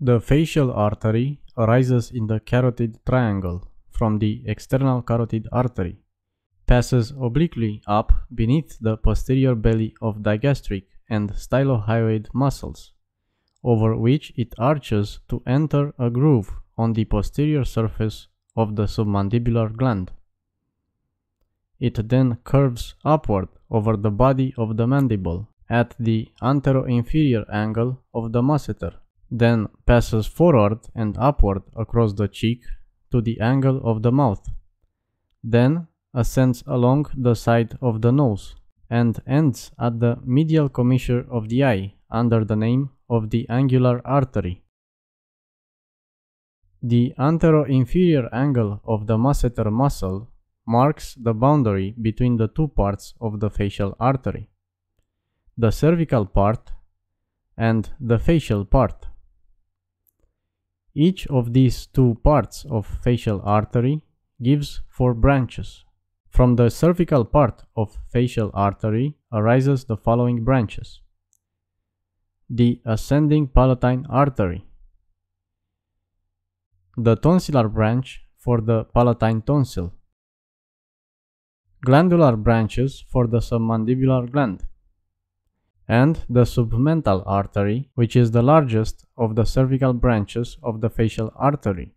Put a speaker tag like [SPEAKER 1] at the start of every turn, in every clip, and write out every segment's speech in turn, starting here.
[SPEAKER 1] The facial artery arises in the carotid triangle from the external carotid artery, passes obliquely up beneath the posterior belly of digastric and stylohyoid muscles, over which it arches to enter a groove on the posterior surface of the submandibular gland. It then curves upward over the body of the mandible at the anteroinferior angle of the masseter, then passes forward and upward across the cheek to the angle of the mouth, then ascends along the side of the nose and ends at the medial commissure of the eye under the name of the angular artery. The anteroinferior angle of the masseter muscle marks the boundary between the two parts of the facial artery, the cervical part and the facial part. Each of these two parts of facial artery gives four branches. From the cervical part of facial artery arises the following branches. The ascending palatine artery, the tonsillar branch for the palatine tonsil, glandular branches for the submandibular gland, and the submental artery, which is the largest of the cervical branches of the facial artery,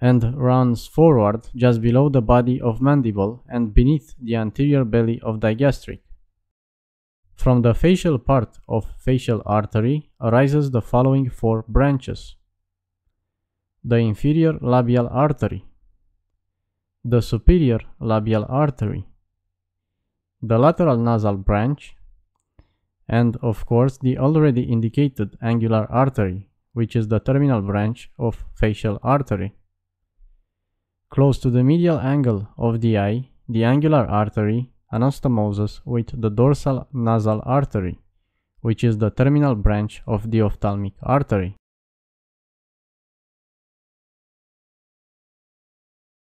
[SPEAKER 1] and runs forward just below the body of mandible and beneath the anterior belly of digastric. From the facial part of facial artery arises the following four branches. The inferior labial artery, the superior labial artery, the lateral nasal branch, and of course the already indicated angular artery, which is the terminal branch of facial artery. Close to the medial angle of the eye, the angular artery anastomoses with the dorsal nasal artery, which is the terminal branch of the ophthalmic artery.